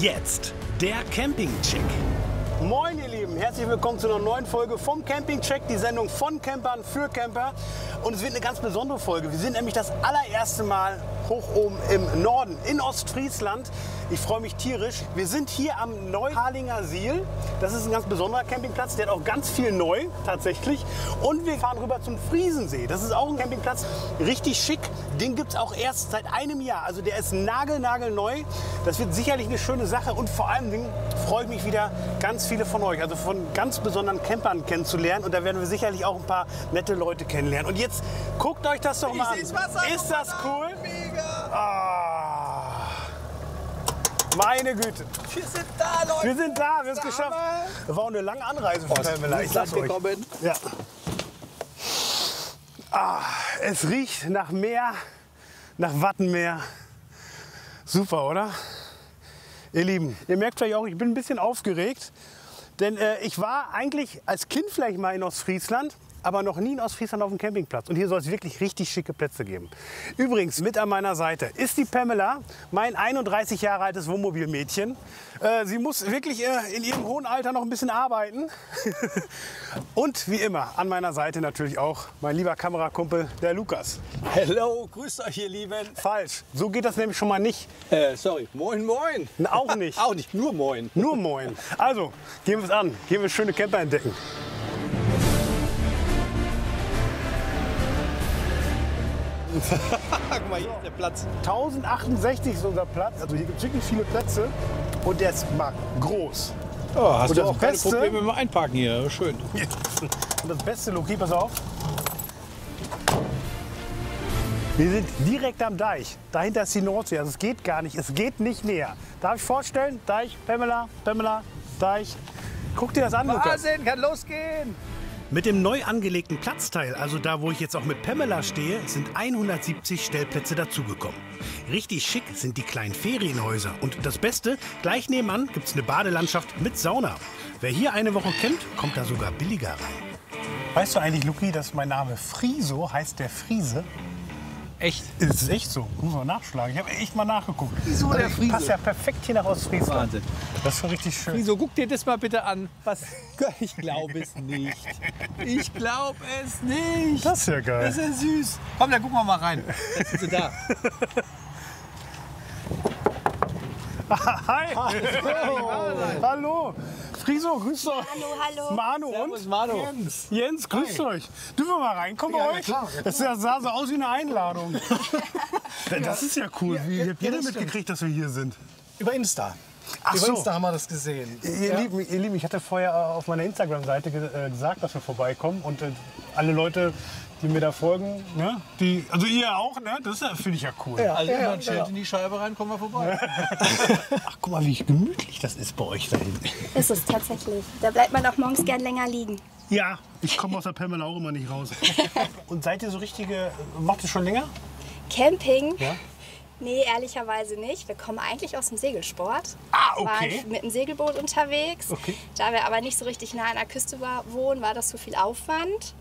Jetzt der Camping-Check. Moin ihr Lieben, herzlich willkommen zu einer neuen Folge vom Camping Check, die Sendung von Campern für Camper. Und es wird eine ganz besondere Folge. Wir sind nämlich das allererste Mal hoch oben im Norden, in Ostfriesland. Ich freue mich tierisch. Wir sind hier am Neuharlinger Siel. Das ist ein ganz besonderer Campingplatz. Der hat auch ganz viel neu, tatsächlich. Und wir fahren rüber zum Friesensee. Das ist auch ein Campingplatz, richtig schick. Den gibt es auch erst seit einem Jahr. Also der ist nagelnagelneu. Das wird sicherlich eine schöne Sache. Und vor Dingen freue ich mich wieder, ganz viele von euch, also von ganz besonderen Campern kennenzulernen. Und da werden wir sicherlich auch ein paar nette Leute kennenlernen. Und jetzt guckt euch das doch mal an. Ist das cool? Ah. Meine Güte. Wir sind da, Leute. Wir sind da, wir haben es geschafft. Das war auch eine lange Anreise von Pamela. Ich sag's euch. gekommen. Ja. Ah, es riecht nach Meer, nach Wattenmeer. Super, oder? Ihr Lieben, ihr merkt vielleicht auch, ich bin ein bisschen aufgeregt. Denn äh, ich war eigentlich als Kind vielleicht mal in Ostfriesland, aber noch nie in Ostfriesland auf dem Campingplatz. Und hier soll es wirklich richtig schicke Plätze geben. Übrigens, mit an meiner Seite ist die Pamela, mein 31 Jahre altes Wohnmobilmädchen. Äh, sie muss wirklich äh, in ihrem hohen Alter noch ein bisschen arbeiten. Und wie immer, an meiner Seite natürlich auch mein lieber Kamerakumpel, der Lukas. Hello, grüßt euch, ihr Lieben. Falsch, so geht das nämlich schon mal nicht. Äh, sorry, moin, moin. Auch nicht. Auch nicht, nur moin. Nur moin. Also, gehen wir es an. Gehen wir schöne Camper entdecken. Guck mal, hier ist der Platz. 1068 ist unser Platz. Also hier gibt es wirklich viele Plätze. Und der ist mal groß. Oh, hast Und du auch keine Beste- Probleme mit dem Einparken hier. Schön. Und das Beste, Loki, pass auf. Wir sind direkt am Deich. Dahinter ist die Nordsee. Also es geht gar nicht. Es geht nicht näher. Darf ich vorstellen? Deich, Pamela, Pamela, Deich. Guck dir das an, Lukas. Wahnsinn, kann losgehen. Mit dem neu angelegten Platzteil, also da, wo ich jetzt auch mit Pamela stehe, sind 170 Stellplätze dazugekommen. Richtig schick sind die kleinen Ferienhäuser. Und das Beste, gleich nebenan gibt es eine Badelandschaft mit Sauna. Wer hier eine Woche kennt, kommt da sogar billiger rein. Weißt du eigentlich, Luki, dass mein Name Friso heißt der Friese? Echt? Es ist echt so. Muss man nachschlagen. Ich habe echt mal nachgeguckt. Wieso der Friese? Passt ja perfekt hier nach Ostfriesland. Wahnsinn. Das ist schon richtig schön. Wieso? Guck dir das mal bitte an. Was? Ich glaube es nicht. Ich glaube es nicht. Das ist ja geil. Das ist ja süß. Komm, dann gucken wir mal rein. Jetzt sind sie da. Hi. Hallo. Friso, grüß euch. Hallo, hallo. Manu Servus, und Manu. Jens. Jens, grüßt euch. Dürfen wir mal reinkommen bei euch? Das sah so aus wie eine Einladung. Das ist ja cool. Wie habt ihr denn mitgekriegt, dass wir hier sind? Über Insta. Ach Über so. Insta haben wir das gesehen. Ihr, Lieben, ihr Lieben, ich hatte vorher äh, auf meiner Instagram-Seite äh, gesagt, dass wir vorbeikommen. Und äh, alle Leute, die mir da folgen, ne? die, also ihr auch, ne? das ja- finde ich ja cool. Also immer ein Schild in die Scheibe rein, kommen wir vorbei. Ach, guck mal, wie gemütlich das ist bei euch da hinten. Ist es tatsächlich. Da bleibt man auch morgens gern länger liegen. Ja, ich komme aus der Pamela auch immer nicht raus. Und seid ihr so richtige, macht ihr schon länger? Camping? Ja. Nee, ehrlicherweise nicht. Wir kommen eigentlich aus dem Segelsport. Ah, okay. Waren mit dem Segelboot unterwegs. Okay. Da wir aber nicht so richtig nah an der Küste war, wohnen, war das zu viel Aufwand.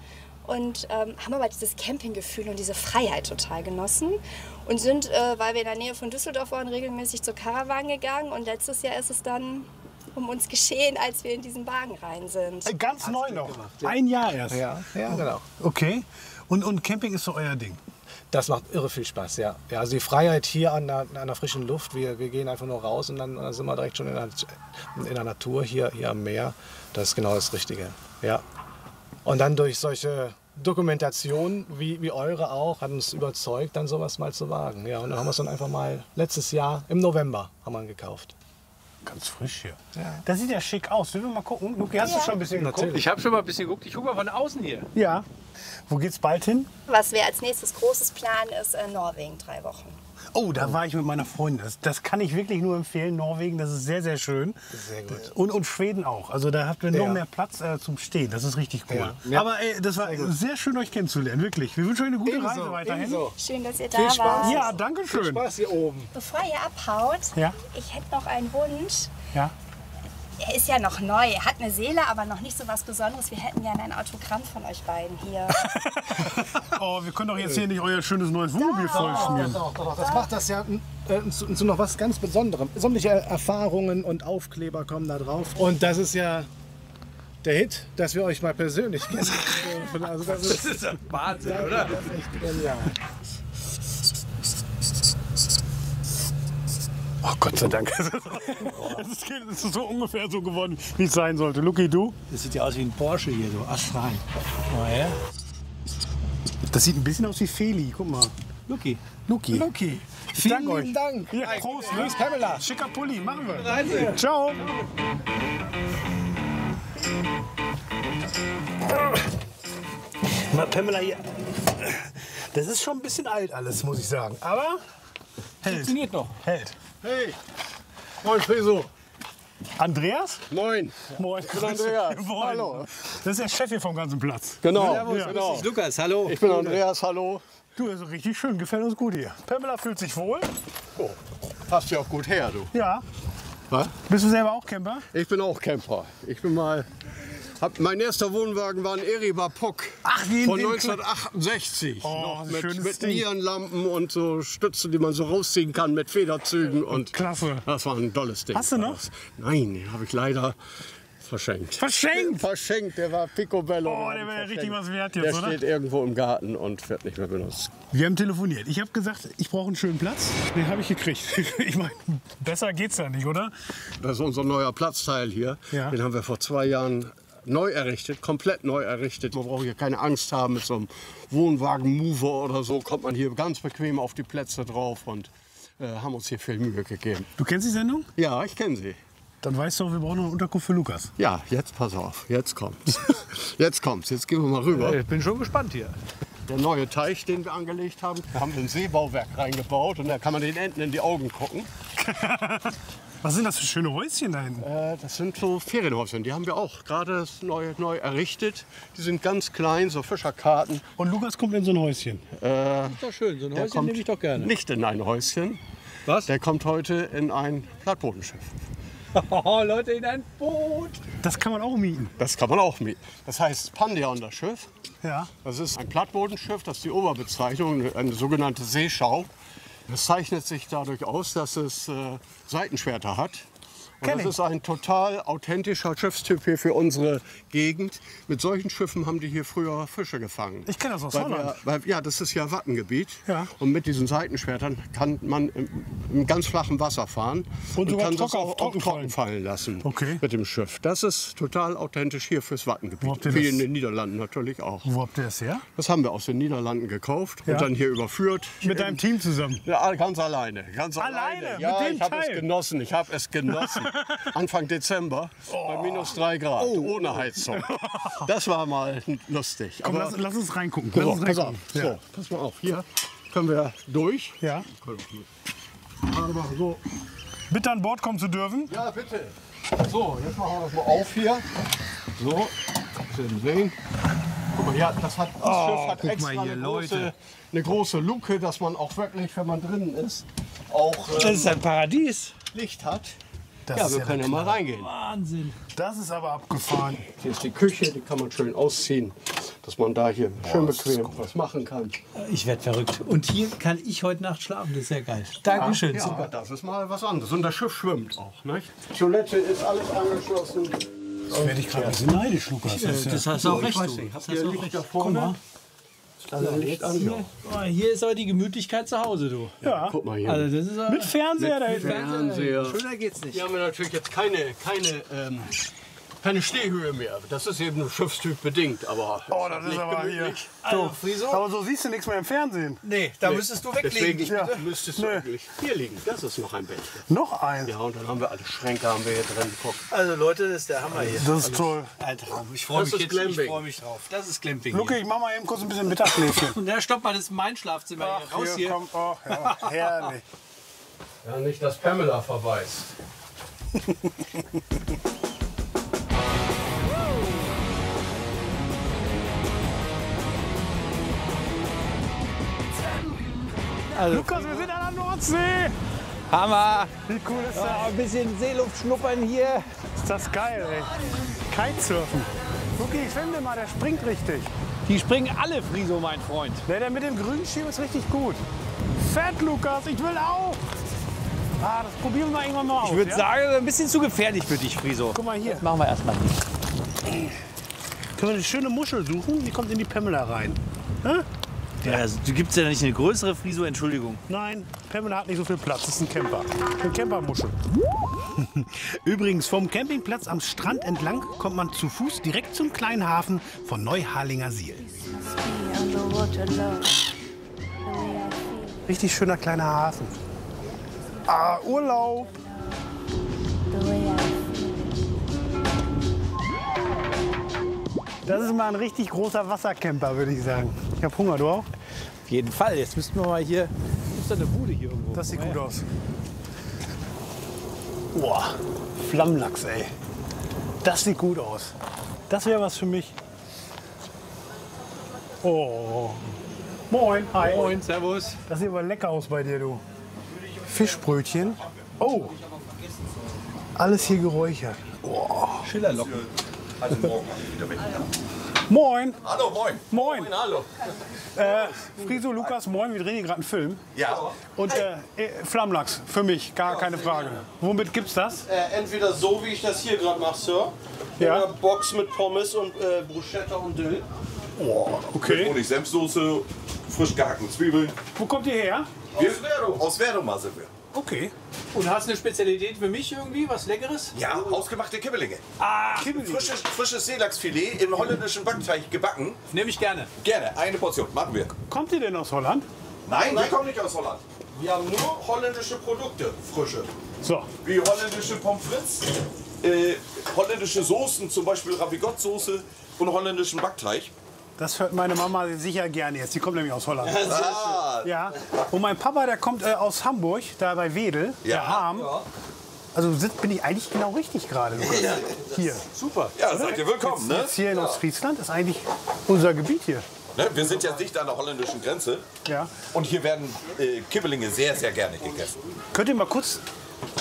Und ähm, haben aber dieses Campinggefühl und diese Freiheit total genossen. Und sind, äh, weil wir in der Nähe von Düsseldorf waren, regelmäßig zur Karawan gegangen. Und letztes Jahr ist es dann um uns geschehen, als wir in diesen Wagen rein sind. Äh, Ganz neu noch. Ein Jahr erst. Ja, ja, genau. Okay. Und, und Camping ist so euer Ding. Das macht irre viel Spaß, ja. ja also die Freiheit hier an der, an der frischen Luft, wir, wir gehen einfach nur raus und dann, dann sind wir direkt schon in der, in der Natur hier, hier am Meer. Das ist genau das Richtige, ja. Und dann durch solche Dokumentationen wie, wie eure auch, hat uns überzeugt, dann sowas mal zu wagen. Ja, und dann haben wir es dann einfach mal letztes Jahr im November haben wir ihn gekauft. Ganz frisch hier. Das sieht ja schick aus. Will wir mal gucken? Luki, hast du schon ein bisschen geguckt? Ich habe schon mal ein bisschen geguckt. Ich gucke mal von außen hier. Ja. Wo geht's bald hin? Was wir als nächstes großes planen, ist äh, Norwegen, drei Wochen. Oh, da war ich mit meiner Freundin. Das, das kann ich wirklich nur empfehlen. Norwegen, das ist sehr, sehr schön. Sehr gut. Und, und Schweden auch. Also da habt ihr noch Ja. mehr Platz äh, zum Stehen. Das ist richtig cool. Ja. Ja. Aber ey, das war sehr schön, euch kennenzulernen. Wirklich. Wir wünschen euch eine gute Reise weiterhin. ebenso. Schön, dass ihr da Viel Spaß. wart. Ja, danke schön. Spaß hier oben. Bevor ihr abhaut, Ja. ich hätte noch einen Wunsch. Ja. Er ist ja noch neu. Er hat eine Seele, aber noch nicht so was Besonderes. Wir hätten gerne ein Autogramm von euch beiden hier. Oh, wir können doch jetzt hier nicht euer schönes neues Wohnmobil vollschmieren. Doch, doch, doch, das macht das ja äh, zu, zu noch was ganz Besonderem. Sämtliche Erfahrungen und Aufkleber kommen da drauf. Und das ist ja der Hit, dass wir euch mal persönlich kennenlernen dürfen. Also das ist, Das ist ja Wahnsinn, oder? das ist echt genial. Oh Gott sei Dank. Es ist, es ist so ungefähr so geworden, wie es sein sollte. Lucky, du? Das sieht ja aus wie ein Porsche hier, so astrein. Mal her. Das sieht ein bisschen aus wie Feli. Guck mal. Lucky. Luki. Luki, Ich vielen danke euch. lieben Dank. Ja, Prost. Luis Pamela. Schicker Pulli, machen wir. Ciao. Mal Pamela hier. Das ist schon ein bisschen alt alles, muss ich sagen. Aber hält. Funktioniert noch. Hält. Hey, moin Friso. Andreas? Moin. Moin. bin Andreas. Moin. Hallo. Das ist der Chef hier vom ganzen Platz. Genau, Ja. genau. Ich Lukas, hallo. Ich bin Andreas, hallo. Du, das ist richtig schön. Gefällt uns gut hier. Pamela fühlt sich wohl. Passt ja auch gut her, du. Ja. Was? Bist du selber auch Camper? Ich bin auch Camper. Ich bin mal. Hab, mein erster Wohnwagen war ein Eriba Puck Ach, wie von dem- 1968. Oh, mit, mit Ding. Nierenlampen und so Stützen, die man so rausziehen kann mit Federzügen. Und Klasse. Das war ein tolles Ding. Hast du noch? Nein, den habe ich leider verschenkt. Verschenkt? Verschenkt, der war Picobello. Oh, der wäre richtig was wert jetzt, Der oder? steht irgendwo im Garten und wird nicht mehr benutzt. Wir haben telefoniert. Ich habe gesagt, ich brauche einen schönen Platz. Den habe ich gekriegt. Ich meine, besser geht's ja nicht, oder? Das ist unser neuer Platzteil hier. Ja. Den haben wir vor zwei Jahren neu errichtet, komplett neu errichtet. Man braucht hier keine Angst haben mit so einem Wohnwagen-Mover oder so. Kommt man hier ganz bequem auf die Plätze drauf und äh, haben uns hier viel Mühe gegeben. Du kennst die Sendung? Ja, ich kenne sie. Dann weißt du auch, wir brauchen noch eine Unterkunft für Lukas. Ja, jetzt pass auf, jetzt kommt's. jetzt kommt's, jetzt gehen wir mal rüber. Ich bin schon gespannt hier. Der neue Teich, den wir angelegt haben, wir haben ein Seebauwerk reingebaut und da kann man den Enten in die Augen gucken. Was sind das für schöne Häuschen da hinten? Äh, das sind so Ferienhäuser, die haben wir auch gerade neu, neu errichtet. Die sind ganz klein, so Fischerkarten. Und Lukas kommt in so ein Häuschen. Ist doch schön, so ein Häuschen kommt nehme ich doch gerne. Nicht in ein Häuschen. Was? Der kommt heute in ein Plattbodenschiff. Oh, Leute, in ein Boot. Das kann man auch mieten. Das kann man auch mieten. Das heißt Pandion, das Schiff. Ja. Das ist ein Plattbodenschiff, das ist die Oberbezeichnung, eine sogenannte Seeschau. Das zeichnet sich dadurch aus, dass es äh, Seitenschwerter hat. Und das ist ein total authentischer Schiffstyp hier für unsere Gegend. Mit solchen Schiffen haben die hier früher Fische gefangen. Ich kenn das aus Holland. Weil, ja, das ist ja Wattengebiet. Ja. Und mit diesen Seitenschwertern kann man im, im ganz flachen Wasser fahren. Und sogar kann das auch trocken trocken, fallen. lassen Okay. mit dem Schiff. Das ist total authentisch hier fürs Wattengebiet. Wie in den Niederlanden natürlich auch. Wo habt ihr das her? Das haben wir aus den Niederlanden gekauft Ja. und dann hier überführt. Mit deinem Team zusammen. Ja, ganz alleine. Ganz Alleine? alleine. Mit Ja, dem ich habe es genossen. Ich habe es genossen. Anfang Dezember bei minus drei Grad ohne Heizung. Das war mal lustig. Komm, Aber lass, lass uns reingucken. so, Lass uns pass auf. reingucken. So, Ja. pass mal auf. Hier können wir durch. ja. Aber so. Bitte an Bord kommen zu dürfen. Ja, bitte. So, jetzt machen wir das mal auf hier. So, bisschen sehen. Guck mal, ja, das hat, das Schiff hat guck extra mal hier, eine, Leute. große, eine große Luke, dass man auch wirklich, wenn man drin ist, auch Das äh, ist ein Paradies. Licht hat. Das ja, ist wir ja können ja mal reingehen. Wahnsinn. Das ist aber abgefahren. Hier ist die Küche, die kann man schön ausziehen, dass man da hier schön bequem was machen kann. Ich werde verrückt. Und hier kann ich heute Nacht schlafen, das ist sehr geil. Dankeschön, ja, super. das ist mal was anderes. Und das Schiff schwimmt auch. Nicht? Toilette ist alles angeschlossen. Da werde ich gerade ein bisschen neidisch, Lukas. Das ist ja- Das hast du auch recht, weiß du. nicht, Das hier hast du auch liegt recht. da Guck vorne. Also. Hier, oh, hier ist aber die Gemütlichkeit zu Hause, du. ja. Guck mal hier. Also das ist Mit Fernseher da hinten. Fernseher. Schöner geht's nicht. Hier haben wir natürlich jetzt keine, keine, ähm, keine Stehhöhe mehr. Das ist eben Schiffstyp bedingt, aber Oh, das ist nicht aber hier. gemütlich. Also, Friso? Aber so siehst du nichts mehr im Fernsehen. Nee, da müsstest du weglegen. Deswegen Ja. müsstest du Nö. eigentlich hier liegen. Das ist noch ein Bettchen. Noch ein. Ja, und dann haben wir alle Schränke haben wir hier drin. Guck. Also Leute, das ist der Hammer hier. Das ist toll. Ein Traum. Ich freue mich ist jetzt. Ich Glamping. freue mich drauf. Das ist Glamping. Luke, ich mach mal eben kurz ein bisschen Mittagsschläfchen. hier. Ja, stopp mal, das ist mein Schlafzimmer. hier. Raus hier. kommt, oh, ja, herrlich. Ja, nicht, dass Pamela verweist. Lukas, wir sind an der Nordsee. Hammer. Wie cool ist das? Ja, ein bisschen Seeluft schnuppern hier. Ist das geil, ey. Kitesurfen. Okay, ich finde mal, der springt richtig. Die springen alle, Friso, mein Freund. Der, der mit dem grünen Schirm ist richtig gut. Fett, Lukas, ich will auch. Ah, das probieren wir mal irgendwann mal aus. Ich würde ja? sagen, ein bisschen zu gefährlich für dich, Friso. Guck mal hier. Das machen wir erstmal nicht. Können wir eine schöne Muschel suchen? Die kommt in die Pamela rein. Hä? Ja, also, du gibst ja nicht eine größere Friso, Entschuldigung. Nein, Pamela hat nicht so viel Platz. Das ist ein Camper. Eine Campermuschel. Übrigens, vom Campingplatz am Strand entlang kommt man zu Fuß direkt zum kleinen Hafen von Neuharlinger Siel. Richtig schöner kleiner Hafen. Ah, Urlaub. Das ist mal ein richtig großer Wassercamper, würde ich sagen. Ich habe Hunger, du auch? Auf jeden Fall. Jetzt müssten wir mal hier. Ist da eine Bude hier irgendwo? Das sieht gut aus. Boah, Flammlachs, ey. Das sieht gut aus. Das wäre was für mich. Oh. Moin, hi. Moin, Servus. Das sieht aber lecker aus bei dir, du. Fischbrötchen. Oh. Alles hier geräuchert. Schillerlocken. Moin. Hallo, moin. Moin. hallo. Äh, Friso, Lukas, moin. Wir drehen hier gerade einen Film. Ja. Und äh, äh, Flammlachs, für mich, gar keine Frage. Womit gibt's das? Äh, entweder so, wie ich das hier gerade mache, Sir. In Ja. einer Box mit Pommes und äh, Bruschetta und Dill. Okay. Honig, Senfsoße, frisch gehackten Zwiebeln. Wo kommt ihr her? Wir, aus Werdow mal sind wir. Okay. Und hast eine Spezialität für mich irgendwie? Was Leckeres? Ja, ausgemachte Kibbelinge. Ah, Kibbeling. Frisches, frisches Seelachsfilet im holländischen Backteig gebacken. Nehme ich gerne. Gerne, eine Portion, machen wir. Kommt ihr denn aus Holland? Nein, wir kommen nicht aus Holland. Wir haben nur holländische Produkte, frische. So. Wie holländische Pommes frites, äh, holländische Soßen, zum Beispiel Ravigotte-Soße und holländischen Backteig. Das hört meine Mama sicher gerne jetzt. Die kommt nämlich aus Holland. Ah, Ja. Und mein Papa, der kommt äh, aus Hamburg, da bei Wedel, Ja. der Harm. Also sit- bin ich eigentlich genau richtig gerade, Lukas. Hier. Super. ja, seid ihr willkommen, ne? Jetzt hier in Ostfriesland ist eigentlich unser Gebiet hier. ne? Wir sind ja dicht an der holländischen Grenze. Ja. Und hier werden äh, Kibbelinge sehr, sehr gerne gegessen. Könnt ihr mal kurz.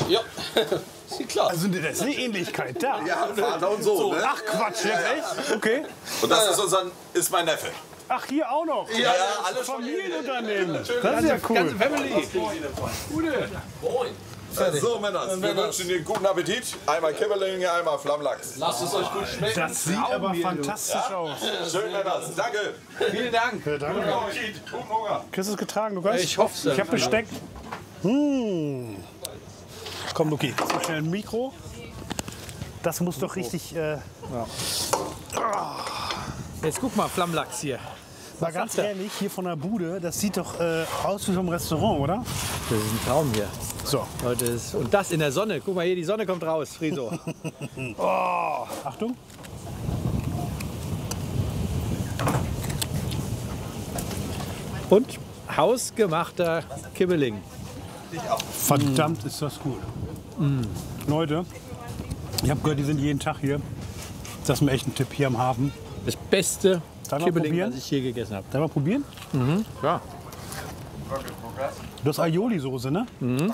Ja, ist klar. Also das ist eine Ähnlichkeit da. Ja, Vater und Sohn, ne? Ach Quatsch, jetzt echt? Okay. Und das ist, unser, ist mein Neffe. Ach, hier auch noch. Ja, alles Familienunternehmen. Das ist ja cool. Ganze Family. So, Männer, wir wünschen Ihnen guten Appetit. Einmal Kibbelinge, einmal Flammlachs. Lasst es euch gut schmecken. Das sieht aber fantastisch aus. Schön, Männer. Danke. Vielen Dank. Ja, danke. Appetit. Guten Hunger. Kriegst du es getragen, Lukas? Ich hoff's. Ich habe Besteck. Hm. Komm, Luki, so schnell ein Mikro. Das muss doch richtig. Äh, Jetzt guck mal, Flammlachs hier. mal ganz ehrlich, hier von der Bude, das sieht doch äh, aus wie vom Restaurant, oder? Das ist ein Traum hier. So. Heute ist, und das in der Sonne. Guck mal hier, die Sonne kommt raus, Friso. Achtung. Und hausgemachter Kibbeling. Verdammt ist das gut. Leute, ich habe gehört, die sind jeden Tag hier. Das ist mir echt ein Tipp hier am Hafen. Das beste man Kibbeling, was ich je gegessen habe. Darf mal probieren? Ja. Du hast Aioli-Soße, ne? Mhm.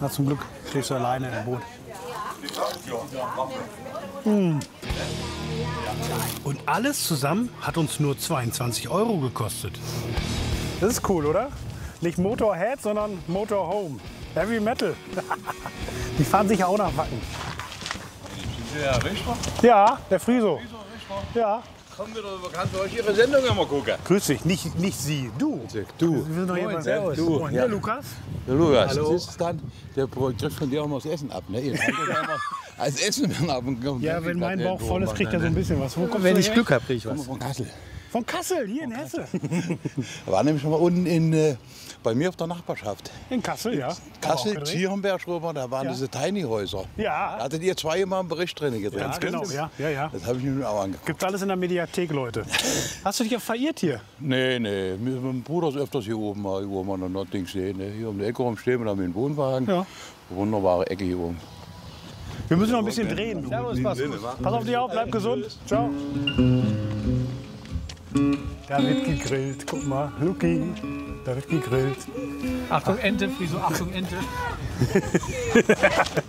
Na, zum Glück stehst du alleine im Boot. Mm. Und alles zusammen hat uns nur 22 Euro gekostet. Das ist cool, oder? Nicht Motorhead, sondern Motorhome. Heavy Metal. Die fahren sicher auch nach Wacken. Ja, Richter? Ja, der Friso. Ja. Kommen wir doch bekannt für euch Ihre Sendung immer gucken. Grüß dich, nicht, nicht Sie, du. Du. Wir sind doch hier bei Servus. Du. Ja. Ja, Lukas. Der Lukas, das ist dann, der kriegt von dir auch noch das Essen ab. Ne? Als Essen dann ab und kommt Ja, wenn mein Bauch voll ist, kriegt er so ein bisschen was. Wo kommst Wenn du ich her? Glück habe, krieg ich was. Von Kassel. Von Kassel, hier in Hesse. Da war nämlich schon mal unten in, äh, bei mir auf der Nachbarschaft. In Kassel, ja. Kassel. Zierenberg rüber, da waren Ja. diese Tiny-Häuser. Da Ja, hattet ihr zweimal einen Bericht drin gedreht. ja, genau. Ja, ja, ja. Das habe ich mir auch angeguckt. Gibt's alles in der Mediathek, Leute. Hast du dich ja verirrt hier? Nee, nee. Mit meinem Bruder ist öfters hier oben mal, hier oben an der Nordling stehen. Ne? Hier um die Ecke rum stehen wir da mit dem Wohnwagen. Ja. Wunderbare Ecke hier oben. Wir müssen noch ein bisschen drehen. Servus, pass Pass auf dich auf, bleib gesund. Ciao. Da wird gegrillt. Guck mal, Luki. Da wird gegrillt. Achtung Ente, Friso, Achtung Ente.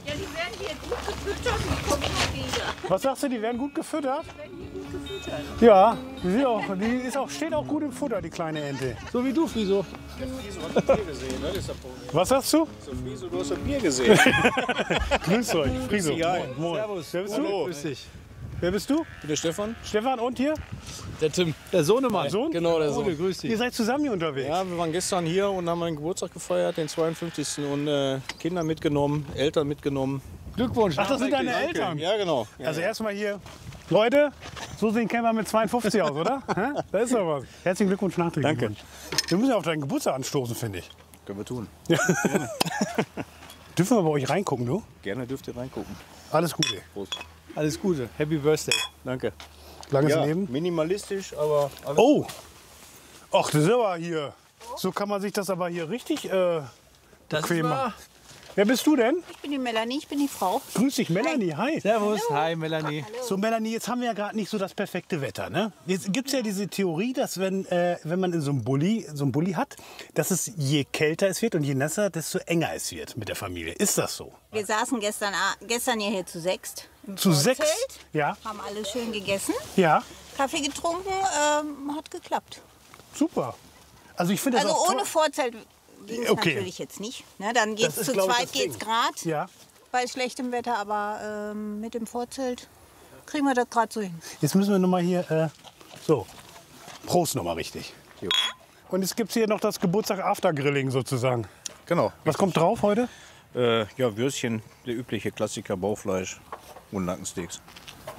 Was sagst du, die werden gut gefüttert? Ja, die, sind auch, die ist auch, steht auch gut im Futter, die kleine Ente. So wie du, Friso. Was sagst du? Friso, du hast ein Bier gesehen. Grüß euch, Friso. Moin. Moin. Servus. Bist Hallo. Grüß dich. Wer bist du? Der Stefan? Stefan und hier? Der Tim. Der Sohnemann. Sohn? Genau, der Sohn. grüß dich. Ihr seid zusammen hier unterwegs. Ja, wir waren gestern hier und haben einen Geburtstag gefeiert, den 52. und äh, Kinder mitgenommen, Eltern mitgenommen. Glückwunsch. Ach, das sind deine Eltern. Ja, genau. Also erstmal hier. Leute, so sehen Camper mit 52 aus, oder? Da ist doch was. Herzlichen Glückwunsch nachträglich. Danke. Wir müssen ja auf deinen Geburtstag anstoßen, finde ich. Können wir tun. Dürfen wir bei euch reingucken, du? Gerne dürft ihr reingucken. Alles Gute. Alles Gute. Happy Birthday. Danke. Langes Ja, Leben. minimalistisch, aber alles Oh! Ach, das ist aber hier. So kann man sich das aber hier richtig äh, bequem machen. Wer bist du denn? Ich bin die Melanie, ich bin die Frau. Grüß dich, Melanie. Hi. Servus. Hi, Melanie. So, Melanie, jetzt haben wir ja gerade nicht so das perfekte Wetter. Ne? Jetzt gibt es ja diese Theorie, dass wenn, äh, wenn man in so einem Bulli, so einem Bulli hat, dass es je kälter es wird und je nasser, desto enger es wird mit der Familie. Ist das so? Wir saßen gestern, gestern hierher zu sechst. Im Zu Vorzelt, sechs? Ja. Haben alle schön gegessen, Ja, Kaffee getrunken, ähm, hat geklappt. super. Also ich finde das Also auch ohne. Vorzelt ging es Okay. natürlich jetzt nicht. Ne, dann geht's Das ist, zu zweit geht's Ding. grad Ja. bei schlechtem Wetter, aber ähm, mit dem Vorzelt kriegen wir das gerade so hin. Jetzt müssen wir nochmal hier, äh, so, Prost nochmal richtig. Und jetzt gibt es hier noch das Geburtstag-After-Grilling sozusagen. Genau. Was kommt drauf heute? Äh, ja, Würstchen, der übliche Klassiker, Baufleisch und Nackensteaks.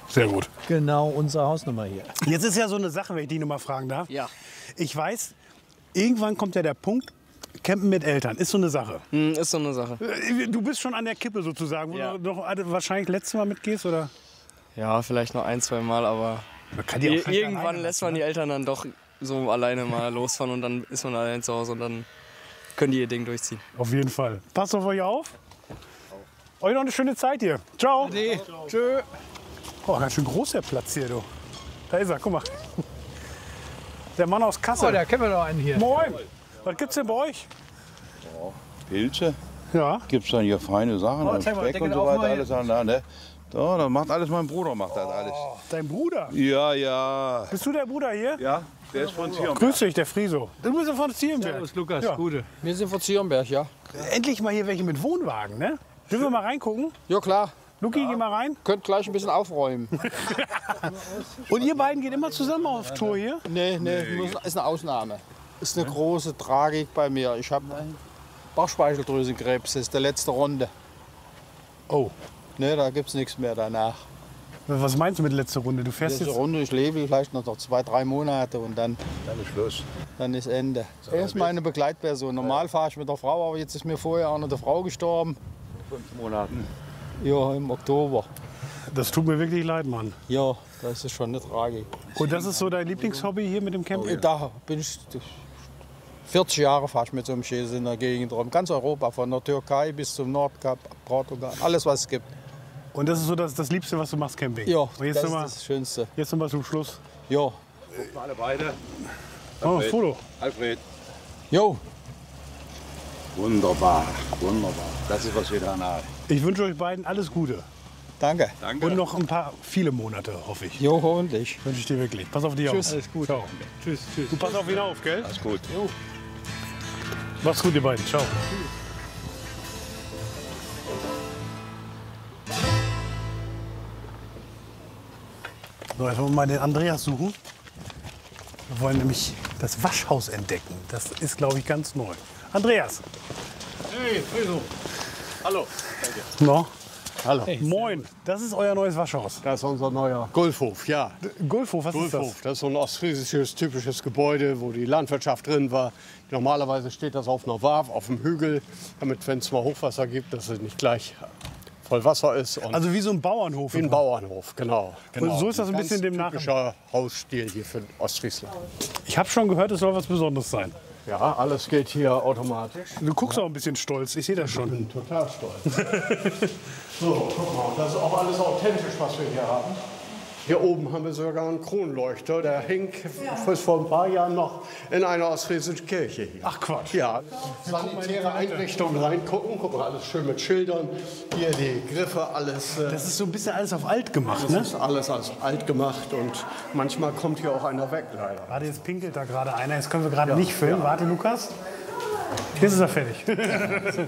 Sehr gut. Genau unsere Hausnummer hier. Jetzt ist ja so eine Sache, wenn ich die nochmal fragen darf. Ja. Ich weiß, irgendwann kommt ja der Punkt, Campen mit Eltern ist so eine Sache. Hm, ist so eine Sache. Äh, Du bist schon an der Kippe sozusagen, wo Ja. du noch wahrscheinlich letztes Mal mitgehst oder? Ja, vielleicht noch ein, zwei Mal, aber Man kann die auch ir- schlecht irgendwann lässt lassen, man ne? die Eltern dann doch so alleine mal losfahren und dann ist man allein zu Hause und dann können die ihr Ding durchziehen. Auf jeden Fall. Passt auf euch auf. Euch noch eine schöne Zeit hier. Ciao. Ade. Tschö. Oh, ganz schön groß der Platz hier, du. Da ist er, guck mal. Der Mann aus Kassel. Oh, da kennen wir noch einen hier. Moin. Was gibt's denn bei euch? Pilze. Ja. Gibt es dann hier feine Sachen Oh, mal, Speck Deckel und so weiter. mal. Alles an, da, ne? So, das macht alles mein Bruder, macht das alles. Dein Bruder. Ja, ja. Bist du der Bruder hier? Ja, der ist von Zion. Grüß dich, der Friso. Du bist ja von Zierenberg. Servus, Lukas. Ja. Gute. Wir sind von Zierenberg, ja. Endlich mal hier welche mit Wohnwagen, ne? Dürfen wir mal reingucken? Ja, klar. Luki, geh mal rein. Könnt gleich ein bisschen aufräumen. Und ihr beiden geht immer zusammen auf Tour hier? nee, nee, ist eine Ausnahme. Ist eine große Tragik bei mir. Ich habe Bauchspeicheldrüsenkrebs, das ist der letzte Runde. Oh. Ne, da gibt es nichts mehr danach. Was meinst du mit letzter Runde? Du fährst Letzte jetzt. Runde, ich lebe vielleicht noch zwei, drei Monate und dann, Dann ist Schluss. dann ist Ende. Er ist meine Begleitperson. Normal fahre ich mit der Frau, aber jetzt ist mir vorher auch noch eine Frau gestorben. Fünf Monaten. Ja, im Oktober. Das tut mir wirklich leid, Mann. Ja, das ist schon eine Tragik. Und das ist so dein Lieblingshobby hier mit dem Camping? Da bin ich 40 Jahre fahre ich mit so einem Käse in der Gegend rum. Ganz Europa, von der Türkei bis zum Nordkap, Portugal, alles was es gibt. Und das ist so das, das Liebste, was du machst, Camping? Ja, Und jetzt das ist nochmal das Schönste. jetzt noch mal zum Schluss. Ja. Alle beide. Oh, ein Foto. Alfred. Jo. Wunderbar, wunderbar. Das ist, was wir da nahe. Ich wünsche euch beiden alles Gute. Danke. Danke. Und noch ein paar, viele Monate, hoffe ich. Jo, hoffentlich. Wünsche ich dir wirklich. Pass auf dich Tschüss. auf. Alles gut. Ciao. Tschüss, tschüss. Du pass auf ihn auf, gell? Alles gut. Mach's gut, ihr beiden. Ciao. So, jetzt wollen wir mal den Andreas suchen. Wir wollen nämlich das Waschhaus entdecken. Das ist, glaube ich, ganz neu. Andreas. Hey, Friso. Hallo. No. Hallo. Moin. Das ist euer neues Waschhaus. Das ist unser neuer Golfhof, ja. Golfhof, was Golfhof, ist das ist so ein ostfriesisches typisches Gebäude, wo die Landwirtschaft drin war. Normalerweise steht das auf einer Warf, auf dem Hügel, damit, wenn es mal Hochwasser gibt, dass es nicht gleich voll Wasser ist. Und das? Also wie so ein Bauernhof. wie ein Bauernhof, genau. genau. so ist das ein Ganz bisschen dem nach- typischer Hausstil hier für Ostfriesland. Ich habe schon gehört, es soll was Besonderes sein. Ja, alles geht hier automatisch. Du guckst auch ein bisschen stolz. Ich sehe das Ich schon. bin total stolz. so, guck mal, das ist auch alles authentisch, was wir hier haben. Hier oben haben wir sogar einen Kronleuchter, der hing bis vor ein paar Jahren noch in einer ostfriesischen Kirche hier. Ach Quatsch. Ja, sanitäre Einrichtungen reingucken, guck mal, alles schön mit Schildern. Hier die Griffe, alles. äh, Das ist so ein bisschen alles auf alt gemacht, Das ne? ist alles als alt gemacht und manchmal kommt hier auch einer weg, leider. Warte, jetzt pinkelt da gerade einer. Jetzt können wir gerade Ja. nicht filmen. Warte, Lukas. Jetzt ist er fertig.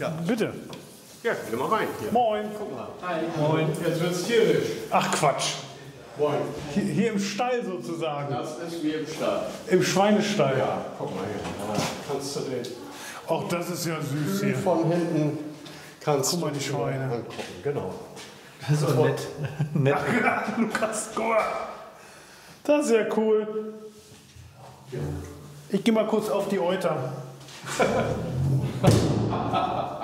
Ja. Bitte. Ja, geh mal rein hier. Moin. Guck mal. Hi. Moin. Jetzt wird's tierisch. Ach Quatsch. Moin. Hier, hier im Stall sozusagen. Das ist wie im Stall. Im Schweinestall. Ja, guck mal hier. Ja, kannst du den Auch das ist ja süß hier. von hinten kannst Guck mal, die Schweine. angucken. Genau. Das ist auch nett. nett. Ach, Lukas, guck mal. Das ist ja cool. Ich gehe mal kurz auf die Euter.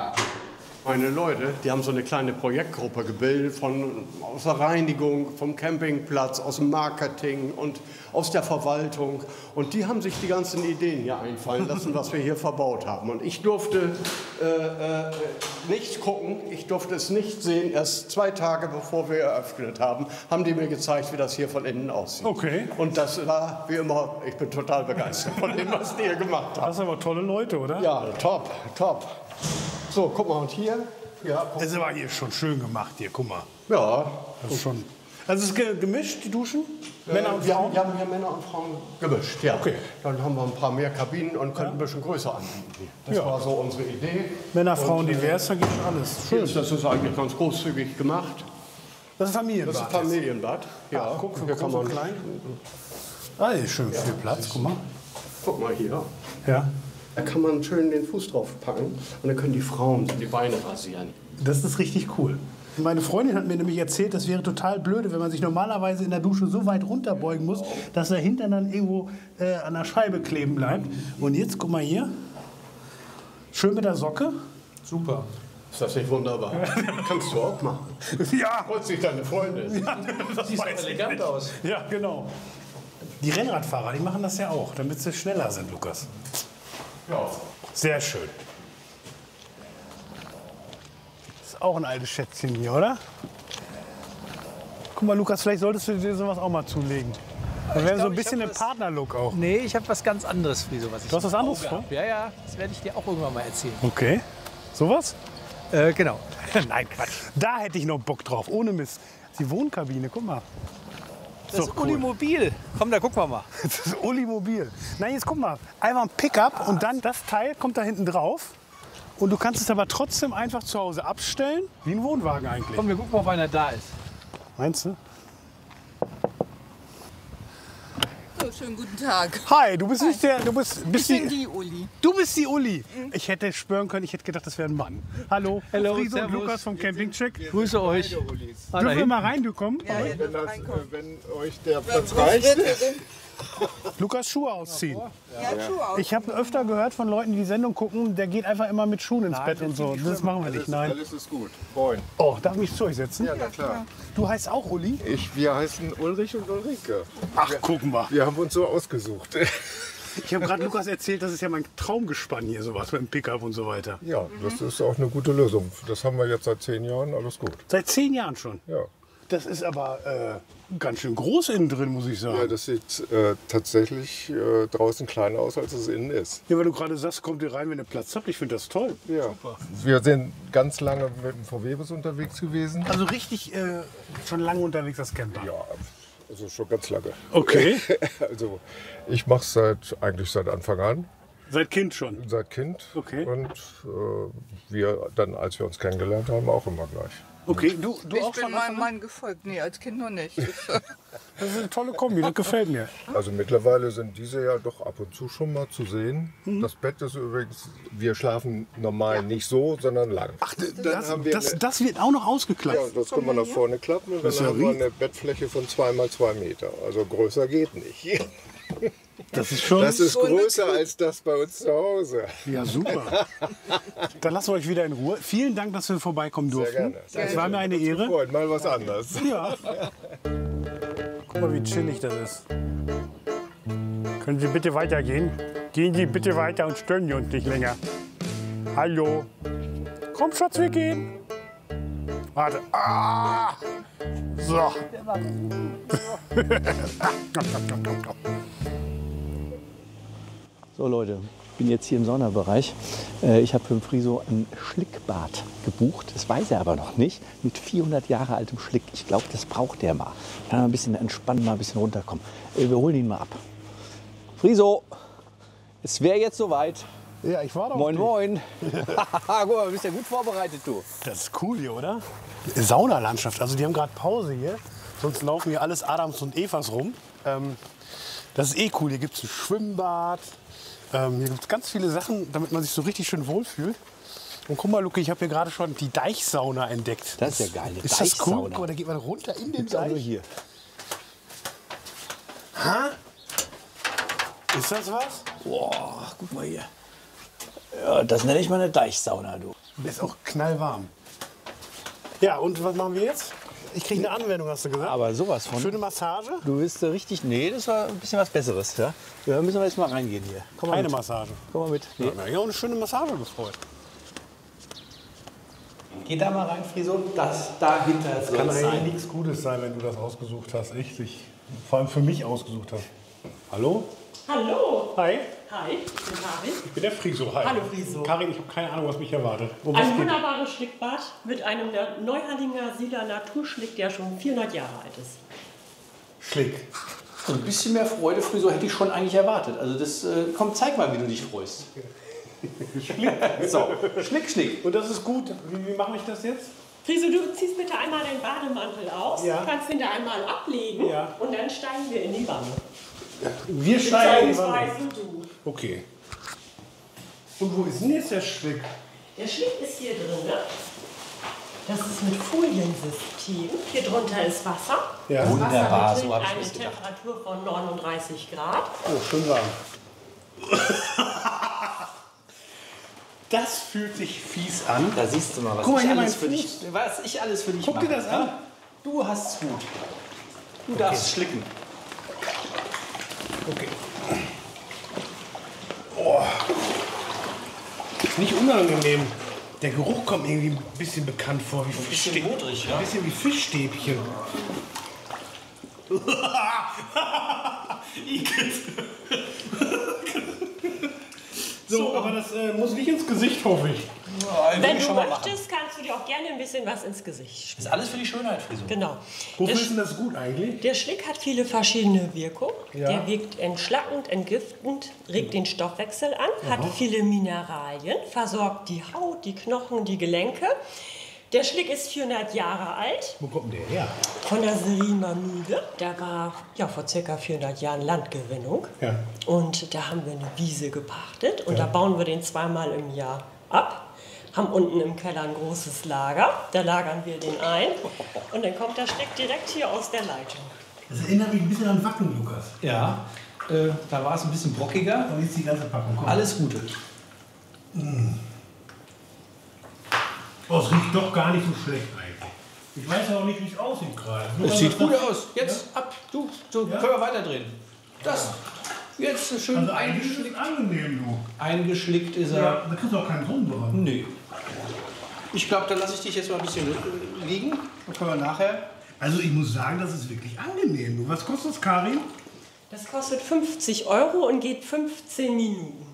Meine Leute, die haben so eine kleine Projektgruppe gebildet von aus der Reinigung, vom Campingplatz, aus dem Marketing und aus der Verwaltung. Und die haben sich die ganzen Ideen hier einfallen lassen, was wir hier verbaut haben. Und ich durfte äh, äh, nicht gucken, ich durfte es nicht sehen. Erst zwei Tage bevor wir eröffnet haben, haben die mir gezeigt, wie das hier von innen aussieht. Okay. Und das war wie immer, ich bin total begeistert von dem, was die hier gemacht haben. Das sind aber tolle Leute, oder? Ja, top, top. So, guck mal, und hier? Ja, Das ist aber hier schon schön gemacht hier, guck mal. Ja. Das ist schon. Also es ist ge- gemischt, die Duschen? Männer und wir Frauen? Haben, wir haben hier Männer und Frauen gemischt, ja. Okay. Dann haben wir ein paar mehr Kabinen und können ein bisschen größer anbieten. Das Ja. war so unsere Idee. Männer, Frauen, Und, äh, divers, da geht schon alles. Schön. Das ist eigentlich ganz großzügig gemacht. Das ist Familienbad. Das ist Familienbad. Ja, Ah, guck, hier kann man. klein. Ah, hier ist schön viel Platz, guck mal. Guck mal hier. Ja. Da kann man schön den Fuß drauf packen und dann können die Frauen die Beine rasieren. Das ist richtig cool. Meine Freundin hat mir nämlich erzählt, das wäre total blöde, wenn man sich normalerweise in der Dusche so weit runterbeugen muss, dass der Hintern dann irgendwo äh, an der Scheibe kleben bleibt. Und jetzt, guck mal hier. Schön mit der Socke. Super. Ist das nicht wunderbar? Kannst du auch machen. Ja. Freut sich deine Freundin. Ja, das Sieht elegant nicht. aus. Ja, genau. Die Rennradfahrer, die machen das ja auch, damit sie schneller sind, Lukas. Sehr schön. Das ist auch ein altes Schätzchen hier, oder? Guck mal, Lukas, vielleicht solltest du dir sowas auch mal zulegen. Dann wäre so ein bisschen ein Partnerlook auch. Nee, ich habe was ganz anderes, Friso, was ich Du hast was anderes vor? Ja, ja, das werde ich dir auch irgendwann mal erzählen. Okay. Sowas? Äh, genau. Nein, Quatsch. Da hätte ich noch Bock drauf, ohne Mist. Die Wohnkabine, guck mal. Das ist Unimobil. Komm, da gucken wir mal. Das ist Uli-Mobil. Nein, jetzt guck mal. Einfach ein Pickup und dann das Teil kommt da hinten drauf. Und du kannst es aber trotzdem einfach zu Hause abstellen, wie ein Wohnwagen eigentlich. Komm, wir gucken mal, ob einer da ist. Meinst du? So, schönen guten Tag. Hi, du bist nicht der, du bist, bist Ich bin die Uli. Du bist die Uli. Ich hätte schwören können, ich hätte gedacht, das wäre ein Mann. Hallo, Hallo, Friso und. Lukas vom Campingcheck. Grüße euch. Dürfen wir mal rein, du kommst? Wenn, das, äh, wenn euch der Platz reicht. Lukas Schuhe ausziehen. Ja. Ich habe öfter gehört von Leuten, die die Sendung gucken, der geht einfach immer mit Schuhen ins Bett und so. Das machen wir nicht, nein. alles ist gut. Moin. Oh, darf ich mich zu euch setzen? Ja, na klar. Du heißt auch Uli? Ich, wir heißen Ulrich und Ulrike. Ach, gucken wir. Wir haben uns so ausgesucht. Ich habe gerade Lukas erzählt, das ist ja mein Traumgespann hier, sowas mit dem Pickup und so weiter. Ja, das ist auch eine gute Lösung. Das haben wir jetzt seit zehn Jahren, alles gut. Seit zehn Jahren schon. Ja. Das ist aber äh, ganz schön groß innen drin, muss ich sagen. Ja, das sieht äh, tatsächlich äh, draußen kleiner aus, als es innen ist. Ja, weil du gerade sagst, kommt ihr rein, wenn ihr Platz habt. Ich finde das toll. Ja. Wir sind ganz lange mit dem VW-Bus unterwegs gewesen. Also richtig äh, schon lange unterwegs, das Camper. Ja, also schon ganz lange. Okay. also ich mache es seit, eigentlich seit Anfang an. Seit Kind schon? Seit Kind. Okay. Und äh, wir dann, als wir uns kennengelernt haben, auch immer gleich. Okay, du, du ich auch bin schon? meinem Mann gefolgt. Nee, als Kind noch nicht. Das ist eine tolle Kombi, das gefällt mir. Also mittlerweile sind diese ja doch ab und zu schon mal zu sehen. Mhm. Das Bett ist übrigens, wir schlafen normal nicht so, sondern lang. Ach, Das, das, das wird auch noch ausgeklappt. ja, das können wir nach vorne klappen und Das dann ist ja haben wir eine Bettfläche von 2 mal 2 Meter. Also größer geht nicht. Das ist schon. Das ist größer als das bei uns zu Hause. Ja, super. Dann lassen wir euch wieder in Ruhe. Vielen Dank, dass wir vorbeikommen durften. gerne. Es war mir eine Ehre. Freut, mal was anderes. Ja. Guck mal, wie chillig das ist. Können Sie bitte weitergehen? Gehen Sie bitte weiter und stören Sie uns nicht länger. Hallo. Komm, Schatz, wir gehen. Warte. Ah! So. So Leute, ich bin jetzt hier im Saunabereich. Äh, Ich habe für den Friso ein Schlickbad gebucht. Das weiß er aber noch nicht. Mit 400 Jahre altem Schlick. Ich glaube, das braucht er mal. Kann er ein bisschen entspannen, mal ein bisschen runterkommen. Äh, Wir holen ihn mal ab. Friso, es wäre jetzt soweit. Ja, ich war doch. Moin, moin. Guck mal, du bist ja gut vorbereitet, du. Das ist cool hier, oder? Saunalandschaft. Also die haben gerade Pause hier. Sonst laufen hier alles Adams und Evas rum. Ähm, das ist eh cool. Hier gibt es ein Schwimmbad. Ähm, hier gibt es ganz viele Sachen, damit man sich so richtig schön wohlfühlt. Und guck mal, Luke, ich habe hier gerade schon die Deichsauna entdeckt. Das ist ja geil, Ist das cool? Guck mal, da geht man runter in den Gibt's auch nur Deich. hier. Ha? Ist das was? Boah, guck mal hier. Ja, das nenne ich mal eine Deichsauna, du. Ist auch knallwarm. Ja, und was machen wir jetzt? Ich kriege eine Anwendung, hast du gesagt? Aber sowas von. Schöne Massage? Du bist äh, richtig. Nee, das war ein bisschen was Besseres. Ja? Da müssen wir jetzt mal reingehen hier. Komm mal Keine mit. Massage. Komm mal mit. Ja, na, ja, eine schöne Massage gefreut. Geh da mal rein, Friso. Das dahinter Das soll kann es eigentlich nichts Gutes sein, wenn du das ausgesucht hast. Echt, ich, vor allem für mich ausgesucht hast. Hallo? Hallo. Hi. Hi, ich bin Karin. Ich bin der Friso. Hi. Hallo, Friso. Karin, ich habe keine Ahnung, was mich erwartet. Um Ein wunderbares Schlickbad mit einem der Neuhallinger Sieler Naturschlick, der schon 400 Jahre alt ist. Schlick. So ein bisschen mehr Freude, Friso, hätte ich schon eigentlich erwartet. Also das, äh, komm, zeig mal, wie du dich freust. Schlick. So, Schlick, Schlick. Und das ist gut. Wie, wie mache ich das jetzt? Friso, du ziehst bitte einmal deinen Bademantel aus, Ja. kannst ihn da einmal ablegen Ja. und dann steigen wir in die Wanne. Wir steigen in die Wanne. Okay. Und wo ist denn jetzt der Schlick? Der Schlick ist hier drin. Ne? Das ist mit Foliensystem. Hier drunter ist Wasser. Ja. Das Wunderbar, Wasser so hab ich eine gedacht. Temperatur von 39 Grad. Oh, schön warm. Das fühlt sich fies an. Da siehst du mal, was, Guck mal ich, alles für dich, was ich alles für dich Guck dir mache. das an. Du hast es gut. Du darfst schlicken. Okay. Oh. Ist nicht unangenehm. Der Geruch kommt irgendwie ein bisschen bekannt vor. Wie ein bisschen modrig, ja? Ein bisschen wie Fischstäbchen. So, aber das äh, muss nicht ins Gesicht, hoffe ich. Wenn du möchtest, kannst du dir auch gerne ein bisschen was ins Gesicht schmieren. Ist alles für die Schönheit, Friso. Genau. Wofür ist denn das gut eigentlich? Der Schlick hat viele verschiedene Wirkungen. Ja. Der wirkt entschlackend, entgiftend, regt den Stoffwechsel an, hat Aha. viele Mineralien, versorgt die Haut, die Knochen, die Gelenke. Der Schlick ist 400 Jahre alt, Wo kommt denn der her? von der Serima Mühle. Da war ja, vor circa 400 Jahren Landgewinnung. Ja. Und da haben wir eine Wiese gepachtet und da bauen wir den zweimal im Jahr ab. Haben unten im Keller ein großes Lager, da lagern wir den ein und dann kommt der Schlick direkt hier aus der Leitung. Das erinnert mich ein bisschen an Wacken, Lukas. Ja, äh, da war es ein bisschen brockiger. Und jetzt die ganze Packung. Komm. Alles Gute. Mm. Oh, es riecht doch gar nicht so schlecht eigentlich. Ich weiß ja auch nicht, wie es aussieht gerade. Es sieht gut aus. Jetzt ab. Du, so können wir weiterdrehen. Das. Jetzt schön Also ist eingeschlickt. es angenehm, du. Eingeschlickt ist er. Ja, da kriegst du auch keinen Sonnenbrand. Nee. Ich glaube, da lasse ich dich jetzt mal ein bisschen äh, liegen. Dann können wir nachher. Also ich muss sagen, das ist wirklich angenehm. Du, was kostet das, Karin? Das kostet 50 Euro und geht 15 Minuten.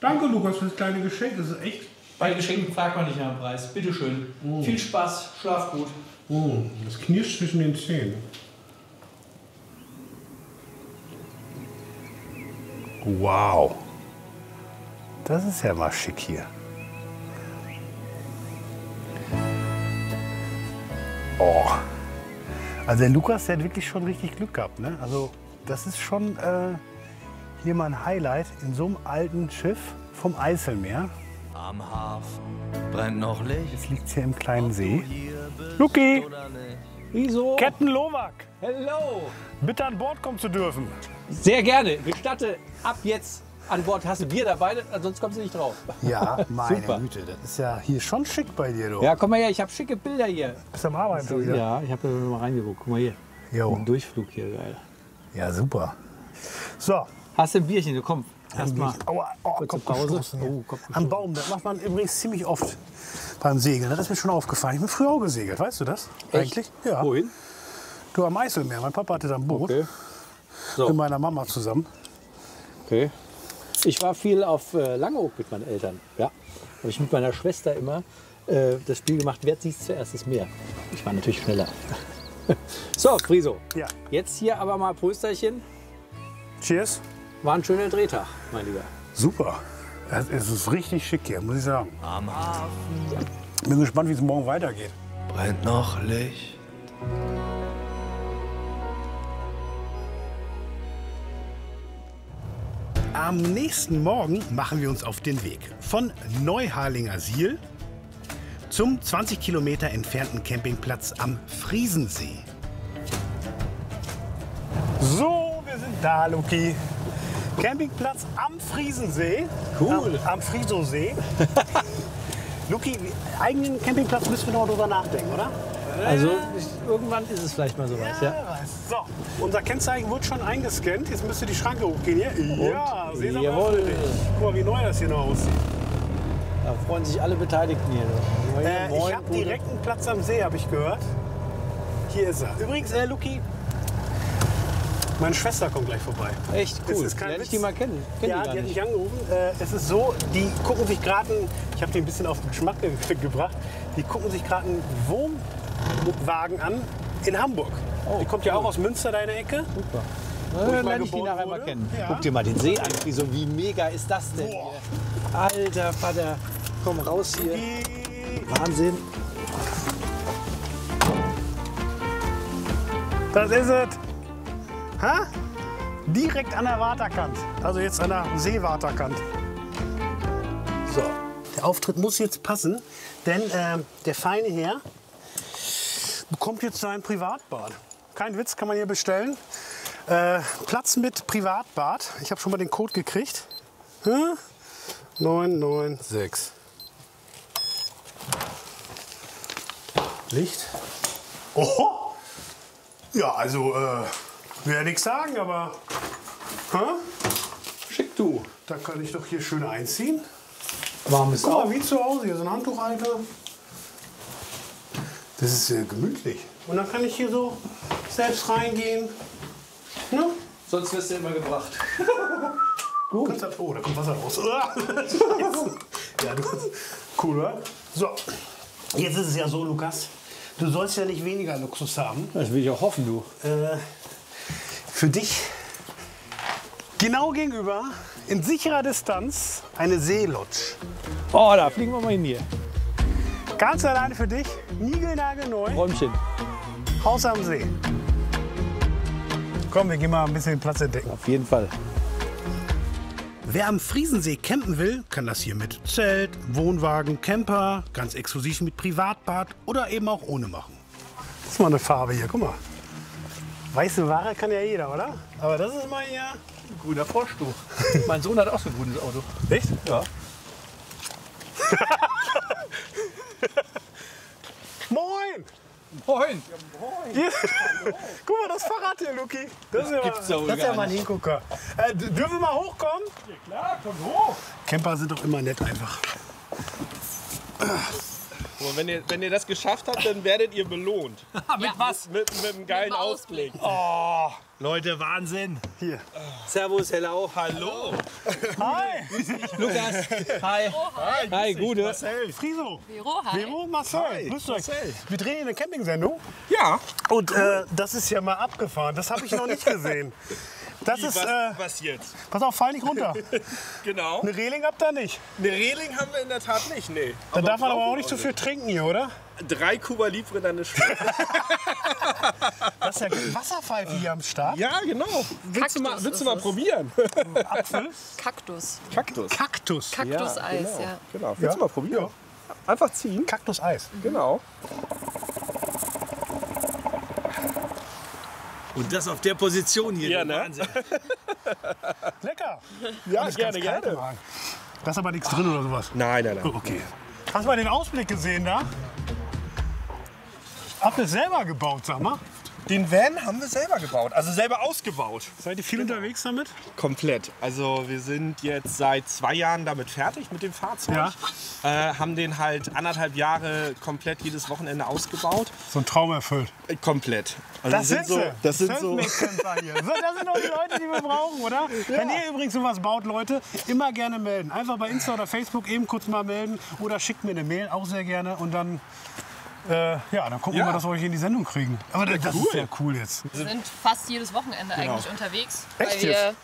Danke, Lukas, für das kleine Geschenk. Das ist echt. Bei Geschenken fragt man nicht nach dem Preis. Bitte schön. Viel Spaß, schlaf gut. Mm, das knirscht zwischen den Zähnen. Wow. Das ist ja mal schick hier. Oh. Also der Lukas, der hat wirklich schon richtig Glück gehabt. Ne? Also das ist schon äh, hier mal ein Highlight in so einem alten Schiff vom Eiselmeer. Am Hafen brennt noch Licht. Jetzt liegt es hier im kleinen See. Luki! Wieso? Captain Lowak! Hello! Bitte an Bord kommen zu dürfen. Sehr gerne. Gestatte, ab jetzt an Bord hast du Bier dabei, sonst kommst du nicht drauf. Ja, meine Super. Güte, das ist ja hier schon schick bei dir, du. Ja, komm mal her, ich habe schicke Bilder hier. Bist du am Arbeiten schon wieder? Ja, ich habe da mal reingeguckt. Guck mal hier. Jo. Ein Durchflug hier, geil. Ja, super. So. Hast du ein Bierchen? Du komm. Erstmal. Aua, oh, Kurze Kopf Pause. gestoßen hier. Oh, Kopf Am Baum, das macht man übrigens ziemlich oft beim Segeln. Das ist mir schon aufgefallen. Ich bin früher auch gesegelt, weißt du das? Eigentlich? Ja. Wohin? Du am Eiselmeer. Mein Papa hatte da ein Boot. So. Mit meiner Mama zusammen. Okay. Ich war viel auf äh, Langeoog mit meinen Eltern. Ja. Habe ich mit meiner Schwester immer äh, das Spiel gemacht, wer zieht zuerst das Meer. Ich war natürlich schneller. so, Friso. Ja. Jetzt hier aber mal Prösterchen. Cheers. War ein schöner Drehtag, mein Lieber. Super. Es es ist richtig schick hier, muss ich sagen. Am Hafen Bin gespannt, wie es morgen weitergeht. brennt noch Licht. Am nächsten Morgen machen wir uns auf den Weg von Neuharlinger Siel zum 20 Kilometer entfernten Campingplatz am Friesensee. So, wir sind da, Luki. Campingplatz am Friesensee. Cool. Am, am Friesosee. Luki, eigenen Campingplatz müssen wir noch drüber nachdenken, oder? Also irgendwann ist es vielleicht mal soweit. Ja, weiß. So, unser Kennzeichen wurde schon eingescannt. Jetzt müsste die Schranke hochgehen hier. Ja, Und? Sesam Jawohl. Guck mal, wie neu das hier noch aussieht. Da freuen sich alle Beteiligten hier. Moin, Äh, ich habe direkt einen Platz am See, habe ich gehört. Hier ist er. Übrigens, äh, Luki, meine Schwester kommt gleich vorbei. Echt Das cool. ist kein Lerne ich die mal kennen. Kenn ja, die die hat mich angerufen. Äh, es ist so, die gucken sich gerade, ich habe die ein bisschen auf den Geschmack ge gebracht, die gucken sich gerade einen Wohnwagen an in Hamburg. die kommt ja auch aus Münster, deine Ecke. Super. Wo Dann ich mal lerne ich die nachher mal kennen. Ja. Guck dir mal den See an, Friso. Wie mega ist das denn hier? Alter Vater, komm raus hier. Wahnsinn. Das ist es. Ha? Direkt an der Waterkant. Also jetzt an der Seewaterkant. So. Der Auftritt muss jetzt passen, denn ähm, der feine Herr bekommt jetzt sein Privatbad. Kein Witz, kann man hier bestellen. Äh, Platz mit Privatbad. Ich habe schon mal den Code gekriegt. Hm? 996. Licht. Oh! Ja, also, äh, will ja nichts sagen, aber. Hä? Schick du. Da kann ich doch hier schön einziehen. Warm ist Guck mal, wie zu Hause. Hier so ein Handtuchhalter. Das ist äh, gemütlich. Und dann kann ich hier so selbst reingehen. Ne? Sonst wirst du immer gebracht. Gut. Kannst Oh, da kommt Wasser raus. ja, du, cool, oder? So, jetzt ist es ja so, Lukas. Du sollst ja nicht weniger Luxus haben. Das will ich auch hoffen, du. Äh, für dich genau gegenüber, in sicherer Distanz, eine Seelodge. Oh, da fliegen wir mal hin hier. Ganz alleine für dich, niegelnagelneu, Räumchen. Haus am See. Komm, wir gehen mal ein bisschen den Platz entdecken. Auf jeden Fall. Wer am Friesensee campen will, kann das hier mit Zelt, Wohnwagen, Camper, ganz exklusiv mit Privatbad oder eben auch ohne machen. Das ist mal eine Farbe hier, guck mal. Weiße Ware kann ja jeder, oder? Aber das ist mal hier. Grüner Vorstuch. mein Sohn hat auch so ein grünes Auto. Echt? Ja. Moin! Moin! Hier. Guck mal, das Fahrrad hier, Luki. Das ist ja, das ist ja mal ein. Hingucker. Äh, dürfen wir mal hochkommen? Ja klar, komm hoch. Camper sind doch immer nett einfach. Und wenn ihr, wenn ihr das geschafft habt, dann werdet ihr belohnt. Mit was? Mit, mit einem geilen Ausblick. Oh, Leute, Wahnsinn. Hier. Servus, hello. Hallo. Hi. Lukas. Hi. Hi, Hi, Gute. Marcel. Friso. Vero, hi. Vero, Marcel. Hi, Grüßt euch. Marcel. Wir drehen hier eine Campingsendung. Ja. Und äh, das ist ja mal abgefahren. Das habe ich noch nicht gesehen. Das Wie, ist. was, Äh, was jetzt? pass auf, fall nicht runter. Genau. Eine Reling habt ihr nicht. Eine Reling haben wir in der Tat nicht, nee. Dann darf man aber auch nicht wir so viel trinken hier, oder? Drei Kuba Libre dann eine Stunde. Das ist ja Wasserpfeife hier am Start. Ja, genau. Willst du mal, willst du ist mal probieren? Apfel. Kaktus. Kaktus. Kaktus. Kaktuseis, genau. ja. Genau. Willst Ja. du mal probieren? Einfach ziehen. Kaktuseis. Genau. Und das auf der Position hier. Ja, ne? Wahnsinn. Lecker. Ja, gerne, gerne. mal. Da ist aber nichts drin oder sowas. Nein, nein, nein. Okay. Hast du mal den Ausblick gesehen da? Habt ihr selber gebaut, sag mal? Den Van haben wir selber gebaut, also selber ausgebaut. Seid ihr viel unterwegs damit? Komplett. Also wir sind jetzt seit zwei Jahren damit fertig mit dem Fahrzeug. Ja. Äh, haben den halt anderthalb Jahre komplett jedes Wochenende ausgebaut. So ein Traum erfüllt. Äh, komplett. Also Das sind so, sie. das sind so. So, das sind doch die Leute, die wir brauchen, oder? Wenn ihr übrigens sowas baut, Leute, immer gerne melden. Einfach bei Insta oder Facebook eben kurz mal melden oder schickt mir eine Mail, auch sehr gerne. Und dann, äh, ja, dann gucken wir Ja. mal, dass wir euch in die Sendung kriegen. Aber das, das ist ja cool jetzt. Wir sind fast jedes Wochenende Genau. eigentlich unterwegs, Echt weil wir jetzt?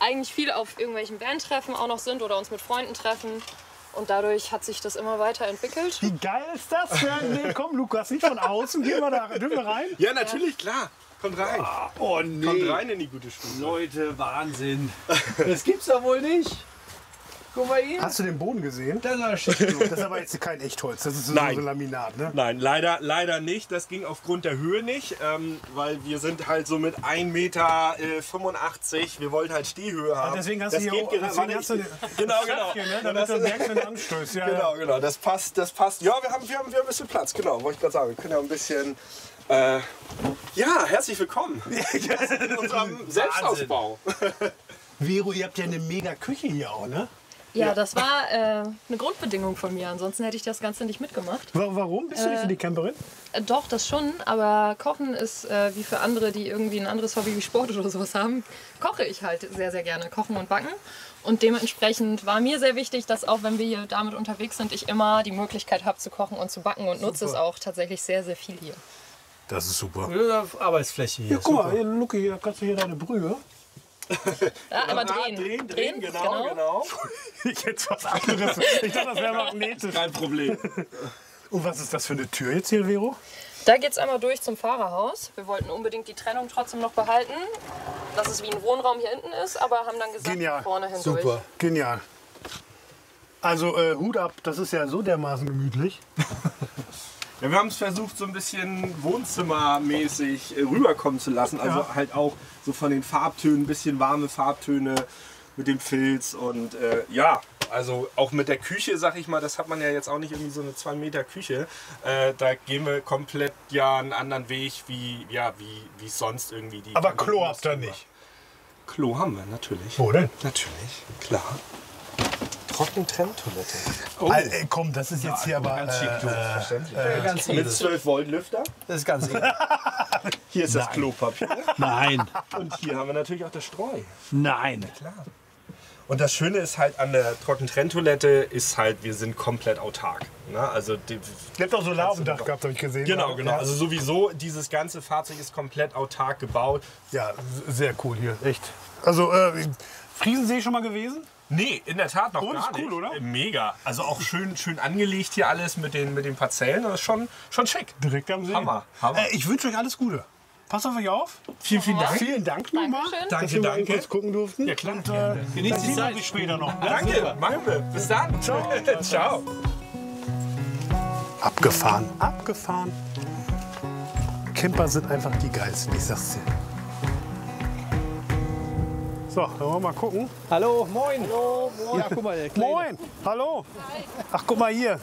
eigentlich viel auf irgendwelchen Bandtreffen auch noch sind oder uns mit Freunden treffen. Und dadurch hat sich das immer weiterentwickelt. Wie geil ist das denn? Nee, komm, Lukas, nicht von außen. Gehen wir da dürfen wir rein? Ja, natürlich, klar. Kommt rein. Oh nee. Kommt rein in die gute Stube. Leute, Wahnsinn. Das gibt's doch wohl nicht. Guck mal hier. Hast du den Boden gesehen? Das ist aber schick. Das ist aber jetzt kein Echtholz, das ist so Nein. so Laminat, ne? Nein, leider, leider nicht. Das ging aufgrund der Höhe nicht, ähm, weil wir sind halt so mit 1,85 Meter. Wir wollten halt Stehhöhe haben. deswegen hast das du hier geht auch- deswegen hast du genau, das genau. Schöpfchen, ne, damit Das- du merkst, wenn du anstößt. Ja, genau, ja. genau. Das passt, das passt. Ja, wir haben, wir haben, wir haben ein bisschen Platz. Genau, wollte ich gerade sagen. Wir können ja ein bisschen. Äh, ja, herzlich willkommen in unserem Selbstausbau. Vero, ihr habt ja eine mega Küche hier auch, ne? Ja, das war äh, eine Grundbedingung von mir. Ansonsten hätte ich das Ganze nicht mitgemacht. Wa- Warum? Bist du nicht Äh, die Camperin? Äh, Doch, das schon, aber Kochen ist äh, wie für andere, die irgendwie ein anderes Hobby wie Sport oder sowas haben, koche ich halt sehr, sehr gerne. Kochen und backen. Und dementsprechend war mir sehr wichtig, dass auch wenn wir hier damit unterwegs sind, ich immer die Möglichkeit habe zu kochen und zu backen und nutze es auch tatsächlich sehr, sehr viel hier. Das ist super. Arbeitsfläche hier. Ja, guck mal, hier, Luki, hier kannst du hier deine Brühe. Ja, aber drehen. drehen, drehen, genau, genau. Ich hätte was anderes. Ich dachte, das wäre magnetisch. Kein Problem. Und was ist das für eine Tür jetzt hier, Vero? Da geht es einmal durch zum Fahrerhaus. Wir wollten unbedingt die Trennung trotzdem noch behalten, dass es wie ein Wohnraum hier hinten ist, aber haben dann gesagt, Genial. vorne hindurch. Super. Genial. Also äh, Hut ab, das ist ja so dermaßen gemütlich. Ja, wir haben es versucht, so ein bisschen wohnzimmermäßig äh, rüberkommen zu lassen. Also Ja. halt auch so von den Farbtönen, ein bisschen warme Farbtöne mit dem Filz. Und äh, ja, also auch mit der Küche, sag ich mal, das hat man ja jetzt auch nicht irgendwie so eine 2 Meter Küche. Äh, da gehen wir komplett ja einen anderen Weg, wie ja, wie, wie sonst irgendwie die. Aber Klo habt ihr nicht. Klo haben wir, natürlich. Wo denn? Natürlich, klar. Trockentrenntoilette. Al- ey, komm, das ist jetzt hier aber. ganz schick, äh, Verständlich. äh, Ganz Mit edel. 12 Volt Lüfter. Das ist ganz edel. Hier ist das Klopapier. Nein. Und hier haben wir natürlich auch das Streu. Nein. Klar. Und das Schöne ist halt an der Trockentrenntoilette ist halt, wir sind komplett autark. Ne? Also die, Ihr habt auch Solar auf dem Dach gehabt, habe ich gesehen. Genau, genau. Ja. Also sowieso, dieses ganze Fahrzeug ist komplett autark gebaut. Ja, sehr cool hier, echt. Also, äh, Friesensee schon mal gewesen? Nee, in der Tat noch Oh, gar ist cool, nicht. oder? Mega. Also auch schön, schön angelegt hier alles mit den, mit den Parzellen. Das ist schon, schon schick. Direkt am See. Hammer. Hammer. Äh, ich wünsche euch alles Gute. Passt auf euch auf. Vielen, vielen Dank. Vielen Dank nochmal, Dankeschön. dass Danke, wir danke. kurz gucken durften. Ja, klar. Und, äh, Genießt die Zeit. uns später noch. Danke, machen wir. Bis dann. Ciao. Ciao. Abgefahren, abgefahren. Camper sind einfach die geilsten, ich sag's dir. So, dann wollen wir mal gucken. Hallo, moin. Hallo, Ja, guck mal, der Kleine. Moin, hallo. Ach, guck mal hier.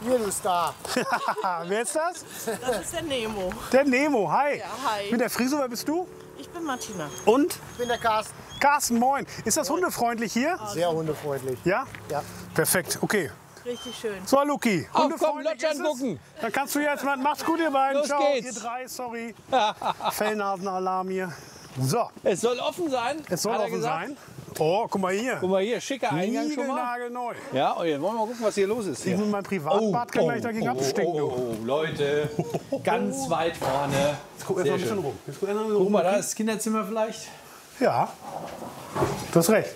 Hier ist da. Wer ist das? Das ist der Nemo. Der Nemo, hi. Ja, hi. Ich bin der Friso, wer bist du? Ich bin Martina. Und? Ich bin der Carsten. Carsten, moin. Ist das hundefreundlich hier? Sehr hundefreundlich. Ja? Ja. Perfekt, okay. Richtig schön. So, Luki. Auf, hundefreundlich komm, es? angucken. Dann kannst du jetzt mal. Macht's gut, ihr beiden. Los Ciao, geht's. ihr drei, sorry. Fellnasenalarm hier. So, Es soll offen sein. es soll offen gesagt. sein. Oh, guck mal hier. Guck mal hier, schicker Eingang schon mal. Niegelnagelneu. Ja, und jetzt wollen wir mal gucken, was hier los ist. Ich Hier. mit meinem Privatbad kann gleich dagegen oh, abstinken. oh, du. oh, Leute, ganz weit vorne. Jetzt guck erst mal Sehr ein bisschen rum. Jetzt guck erst mal Guck rum. mal, da ist das Kinderzimmer vielleicht. Ja, du hast recht.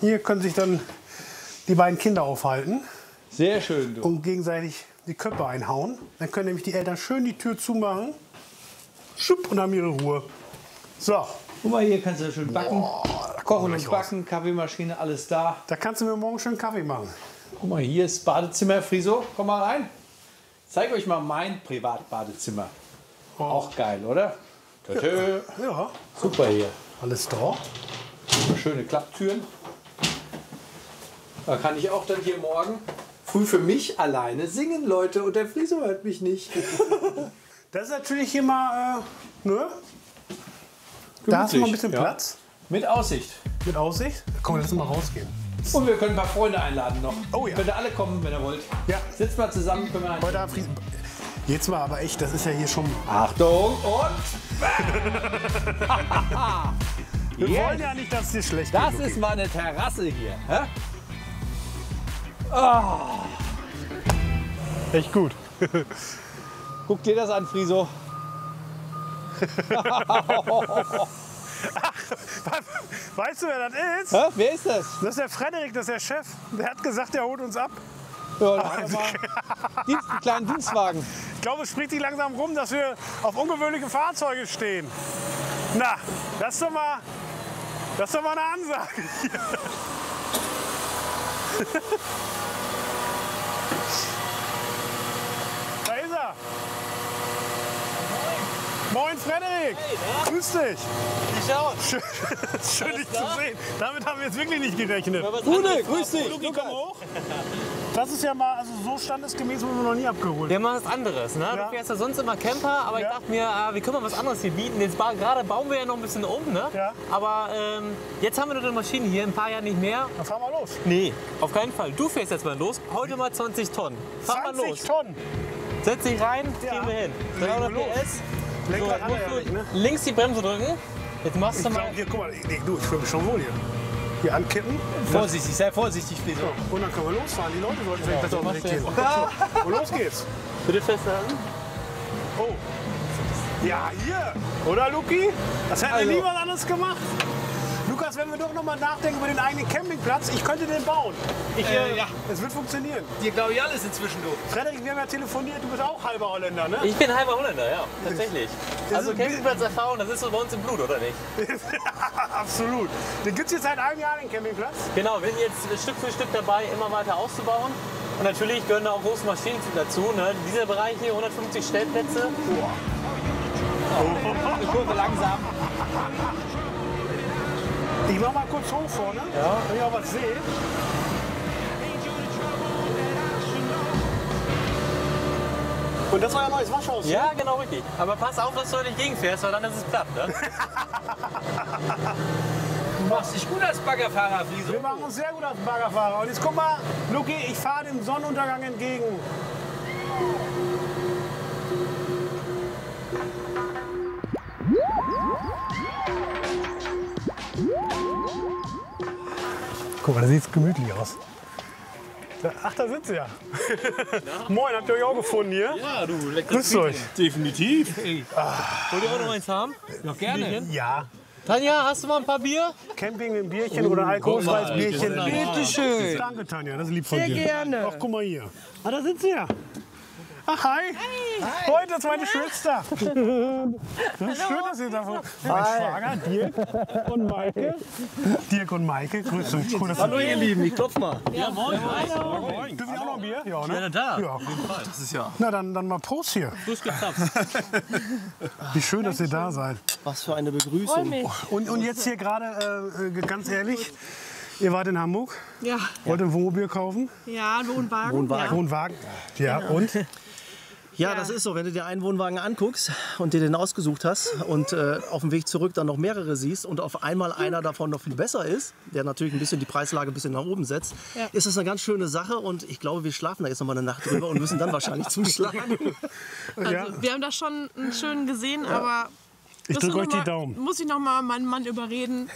Hier können sich dann die beiden Kinder aufhalten Sehr schön, du. und gegenseitig die Köpfe einhauen. Dann können nämlich die Eltern schön die Tür zumachen. Schupp und haben ihre Ruhe. So, Guck mal, hier kannst du schön backen. Kochen gleich und backen, Kaffeemaschine, alles da. da kannst du mir morgen schön Kaffee machen. Guck mal, hier ist Badezimmer. Friso, komm mal rein. Zeig euch mal mein Privatbadezimmer. Auch geil, oder? Tö, Ja, Super hier. alles da. Schöne Klapptüren. Da kann ich auch dann hier morgen früh für mich alleine singen, Leute. Und der Friso hört mich nicht. Das ist natürlich hier mal, äh, ne? Da hast du mal ein bisschen ja. Platz. Mit Aussicht. Mit Aussicht? Komm, lass uns mal rausgehen. Und wir können ein paar Freunde einladen noch. Oh ja. Könnt ihr alle kommen, wenn ihr wollt. Ja. Sitzt mal zusammen, können wir Heute Abend. Jetzt mal aber echt, das ist ja hier schon. Achtung und. Wir Yes. wollen ja nicht, dass es dir schlecht Das geht. Luki. ist mal eine Terrasse hier. Hä? Ah. Echt gut. Guck dir das an, Friso. Weißt du, wer das ist? Hä? Wer ist das? Das ist der Frederik, das ist der Chef. Der hat gesagt, er holt uns ab. Ja, da haben wir mal Dienst, einen kleinen Dienstwagen. Ich glaube, es spricht sich langsam rum, dass wir auf ungewöhnliche Fahrzeuge stehen. Na, das ist doch mal, das ist doch mal eine Ansage. da ist er. Moin Frederik. Grüß dich. Schön, schön dich zu sehen. Damit haben wir jetzt wirklich nicht gerechnet. Gute, grüß dich. Luki, komm hoch. Das ist ja mal, also so standesgemäß wurden wir noch nie abgeholt. Wir machen was anderes. Ne? Ja. Du fährst ja sonst immer Camper, aber ich dachte mir, ah, wir können mal was anderes hier bieten. Jetzt gerade bauen wir ja noch ein bisschen um. Ne? Aber ähm, jetzt haben wir nur die Maschine hier, in ein paar Jahren nicht mehr. Dann fahren wir los. Nee, auf keinen Fall. Du fährst jetzt mal los. Heute mal 20 Tonnen. Fahr mal 20 los. Tonnen. Setz dich rein, kriegen wir hin. 300 los. PS. Lenkrad wir musst ja du nicht, ne? links die Bremse drücken. Jetzt machst Ich du mal. glaub, hier, guck mal, ich, du, ich fühle mich schon wohl hier. Hier ankippen. Vorsichtig, sei vorsichtig, Friso. Und dann können wir losfahren. Die Leute sollten vielleicht Ja, besser so auf den Weg gehen. du Und los geht's. Bitte festhalten. Oh. Ja, hier. Oder, Luki? Das hätten Also. wir nie was anderes gemacht. Lukas, wenn wir doch noch mal nachdenken über den eigenen Campingplatz, ich könnte den bauen. Ich, Äh, ja. Es wird funktionieren. Dir glaube ich alles inzwischen, du. Frederik, wir haben ja telefoniert, du bist auch halber Holländer, ne? Ich bin halber Holländer, ja, tatsächlich. Das Also Campingplatzerfahrung, das ist so bei uns im Blut, oder nicht? Absolut. Den gibt es jetzt seit einem Jahr, den Campingplatz. Genau, wir sind jetzt Stück für Stück dabei, immer weiter auszubauen. Und natürlich gehören da auch große Maschinen dazu. Ne? Dieser Bereich hier, 150 Stellplätze. Die Kurve langsam. Ich mach mal kurz hoch vorne, ja. wenn ich auch was sehe. Und das war ja neues Waschhaus. ne? Ja, genau richtig. Aber pass auf, dass du nicht gegenfährst, weil dann ist es platt. Ne? Du machst dich gut als Baggerfahrer, Friso. Wir machen uns sehr gut als Baggerfahrer. Und jetzt guck mal, Luki, ich fahre dem Sonnenuntergang entgegen. Guck mal, da sieht es gemütlich aus. Ach, da sind sie ja. Moin, habt ihr euch auch gefunden hier? Ja, du, Grüßt euch. Definitiv. Wollt ihr auch noch eins haben? Doch gerne. Ja. Tanja, hast du mal ein paar Bier? Camping mit einem Bierchen oder alkoholfreies guck mal, Bierchen. wunderbar. Bitteschön. Danke, Tanja, das ist lieb von Sehr dir. gerne. Ach, guck mal hier. Ah, da sind sie ja. Ach, hi. Hi. Heute ist meine Schwester. Das ist schön, dass ihr da wohnt. Mein. Schwager, Dirk und Maike. Dirk und Maike, grüß euch. Cool, Hallo, ihr Lieben, ich klopf mal. Ja, moin. Hallo. Moin. Dürfen wir auch noch ein Bier? Ja, ne? Ja, da. Ja. Auf jeden Fall. Das ist ja. Na, dann, dann mal Prost hier. Frisch gezapft. Wie schön, dass ihr da seid. Was für eine Begrüßung. Und, und jetzt hier gerade, äh, äh, ganz ehrlich, ihr wart in Hamburg, Ja. wollt ein Wohnmobil kaufen? Ja, ein Wohnwagen. Wohnwagen. Wohnwagen. Ja, Genau. und? Ja, das ist so, wenn du dir einen Wohnwagen anguckst und dir den ausgesucht hast und äh, auf dem Weg zurück dann noch mehrere siehst und auf einmal einer davon noch viel besser ist, der natürlich ein bisschen die Preislage ein bisschen nach oben setzt, Ja. ist das eine ganz schöne Sache und ich glaube, wir schlafen da jetzt noch mal eine Nacht drüber und müssen dann wahrscheinlich zuschlagen. Also, wir haben das schon schön gesehen, aber. Ich müssen drück euch die mal- Daumen. Muss ich noch mal meinen Mann überreden.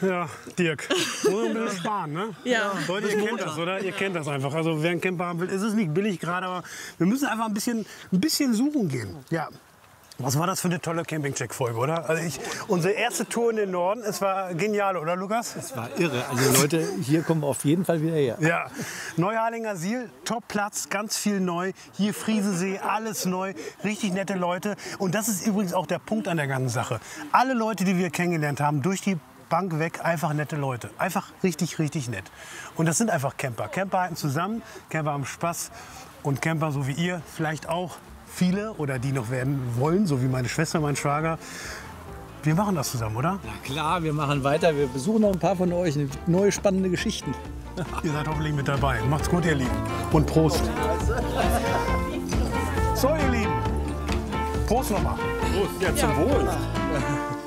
Äh, Ja, Dirk. Muss man ein bisschen sparen, ne? Ja. Leute, ihr kennt das, oder? Ihr kennt das einfach. Also wer einen Camper haben will, ist es nicht billig gerade, aber wir müssen einfach ein bisschen, ein bisschen suchen gehen. Ja. Was war das für eine tolle Camping-Check-Folge, oder? Also ich, unsere erste Tour in den Norden, es war genial, oder Lukas? Es war irre. Also Leute, hier kommen wir auf jeden Fall wieder her. Ja, Neuharlinger Siel, Top-Platz, ganz viel neu. Hier Friesensee, alles neu, richtig nette Leute. Und das ist übrigens auch der Punkt an der ganzen Sache. Alle Leute, die wir kennengelernt haben, durch die Bank weg, einfach nette Leute. Einfach richtig, richtig nett. Und das sind einfach Camper. Camper halten zusammen, Camper haben Spaß. Und Camper, so wie ihr, vielleicht auch viele oder die noch werden wollen, so wie meine Schwester, mein Schwager. Wir machen das zusammen, oder? Na klar, wir machen weiter. Wir besuchen noch ein paar von euch. Neue spannende Geschichten. Ihr seid hoffentlich mit dabei. Macht's gut, ihr Lieben. Und Prost. So, ihr Lieben. Prost nochmal. Prost, ja, zum Wohl.